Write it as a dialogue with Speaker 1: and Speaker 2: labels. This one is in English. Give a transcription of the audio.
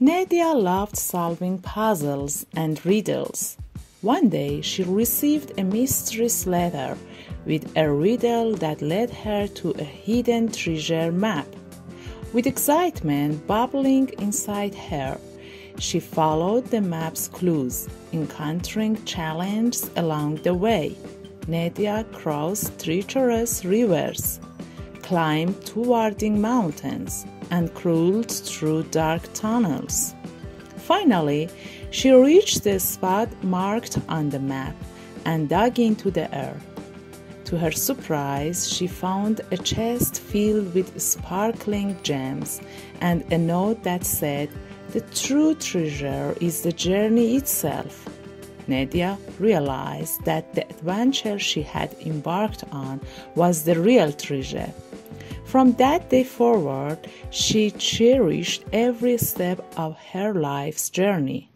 Speaker 1: Nadia loved solving puzzles and riddles. One day she received a mysterious letter with a riddle that led her to a hidden treasure map. With excitement bubbling inside her, she followed the map's clues, encountering challenges along the way. Nadia crossed treacherous rivers, climbed towering mountains, and crawled through dark tunnels. Finally, she reached the spot marked on the map and dug into the earth. To her surprise, she found a chest filled with sparkling gems and a note that said, The true treasure is the journey itself. Nadia realized that the adventure she had embarked on was the real treasure. From that day forward, she cherished every step of her life's journey.